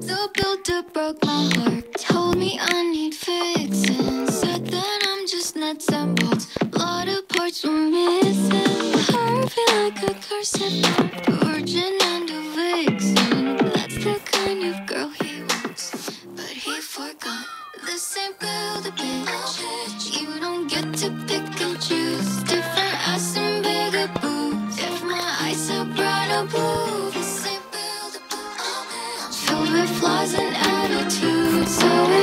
the builder broke my heart. Told me I need fixing. Said that I'm just nuts and bolts. Lot of parts were missing. Heart feel like a curse a virgin and a vixen. That's the kind of girl he wants, but he forgot. This ain't build a bitch. You don't get to.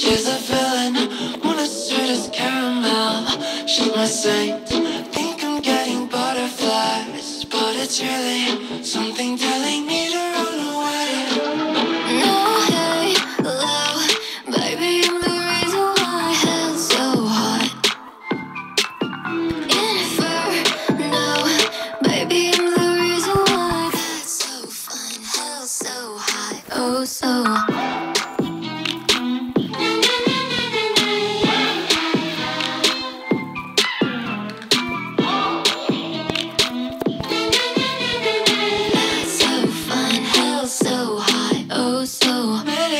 She's a villain, wanna sweet as caramel. She's my saint. Think I'm getting butterflies, but it's really.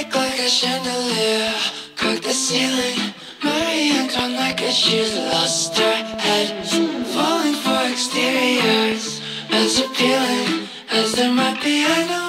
Break like a chandelier Crack the ceiling. Marie Antoinette like a, she's lost her head Falling for exteriors As appealing as there might be. I know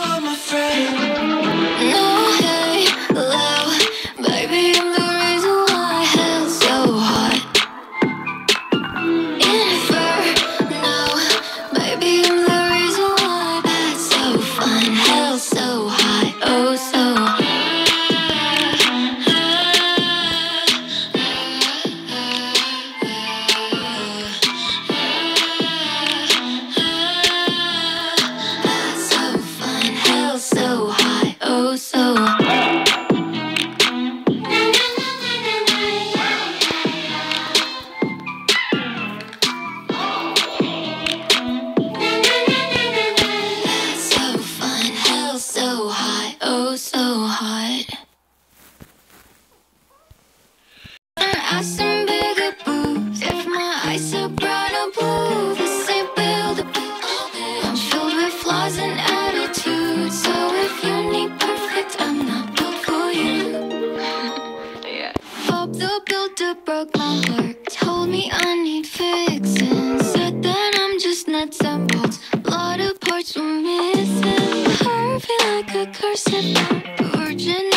Built builder broke my heart. Told me I need fixing. Said that I'm just nuts and bolts. A Lot of parts were missing. Hurt me like a curse. Virgin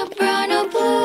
soprano blue.